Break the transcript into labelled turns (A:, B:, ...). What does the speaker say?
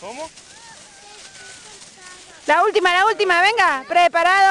A: ¿Cómo?
B: La última, la última, venga. preparado.